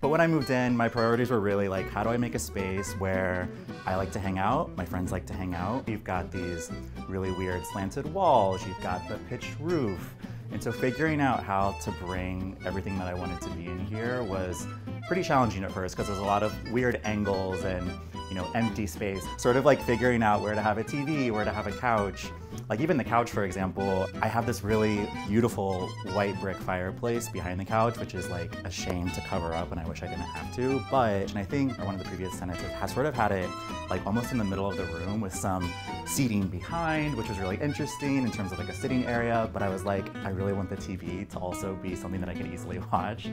But when I moved in, my priorities were really like, how do I make a space where I like to hang out, my friends like to hang out. You've got these really weird slanted walls, you've got the pitched roof. And so figuring out how to bring everything that I wanted to be in here was pretty challenging at first because there's a lot of weird angles and you know empty space. Sort of like figuring out where to have a TV, where to have a couch. Like even the couch, for example, I have this really beautiful white brick fireplace behind the couch, which is like a shame to cover up and I wish I didn't have to. But and I think one of the previous tenants has sort of had it like almost in the middle of the room with some seating behind, which was really interesting in terms of like a sitting area. But I was like, I really want the TV to also be something that I can easily watch.